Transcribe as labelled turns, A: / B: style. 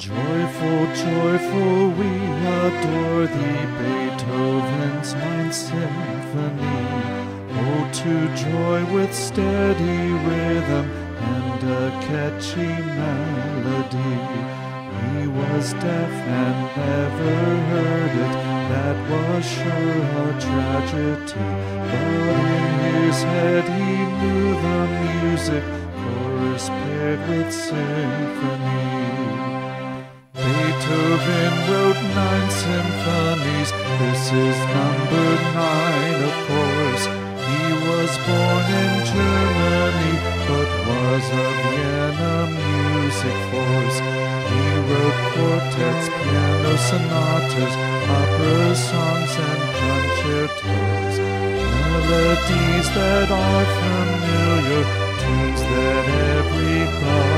A: Joyful, joyful, we adore thee, Beethoven's Ninth Symphony. Oh, to joy with steady rhythm and a catchy melody. He was deaf and never heard it, that was sure a tragedy. But in his head he knew the music, chorus paired with symphony. Beethoven wrote nine symphonies. This is number nine, of course. He was born in Germany, but was a Vienna music force. He wrote quartets, piano sonatas, opera songs, and concertos. Melodies that are familiar, tunes that everybody